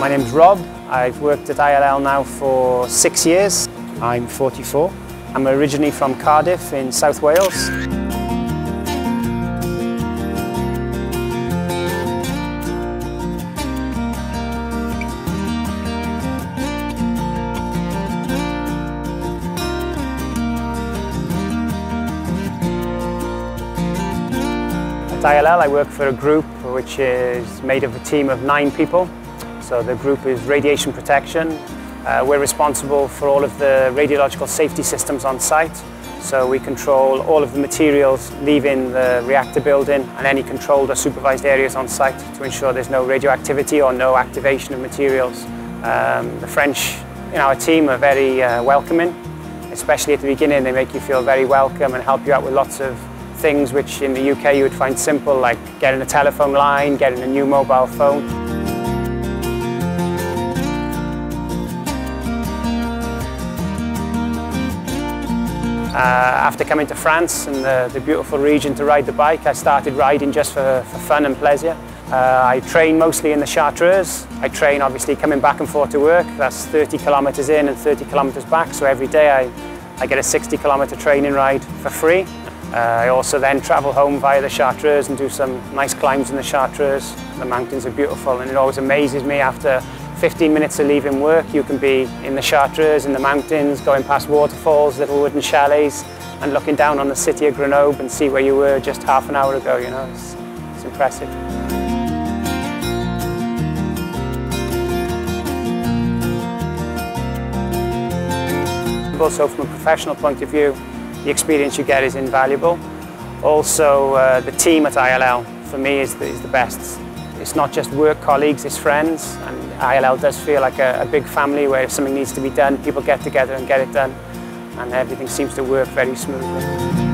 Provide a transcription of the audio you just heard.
My name's Rob. I've worked at ILL now for six years. I'm 44. I'm originally from Cardiff in South Wales. At ILL I work for a group which is made of a team of nine people. So the group is radiation protection. Uh, we're responsible for all of the radiological safety systems on site. So we control all of the materials leaving the reactor building and any controlled or supervised areas on site to ensure there's no radioactivity or no activation of materials. Um, the French in our team are very uh, welcoming, especially at the beginning. They make you feel very welcome and help you out with lots of things which in the UK you would find simple, like getting a telephone line, getting a new mobile phone. After coming to France and the, the, beautiful region to ride the bike, I started riding just for, for fun and pleasure. Uh, I train mostly in the Chartreuse. I train obviously coming back and forth to work. That's 30 kilometres in and 30 kilometres back. So every day I, I get a 60 kilometre training ride for free. Uh, I also then travel home via the Chartreuse and do some nice climbs in the Chartreuse. The mountains are beautiful and it always amazes me after 15 minutes of leaving work you can be in the Chartreuse, in the mountains, going past waterfalls, little wooden chalets and looking down on the city of Grenoble and see where you were just half an hour ago, you know, it's, it's impressive. Also from a professional point of view, the experience you get is invaluable. Also, uh, the team at ILL, for me, is the, is the best. It's not just work colleagues, it's friends, and ILL does feel like a, a big family where if something needs to be done, people get together and get it done, and everything seems to work very smoothly.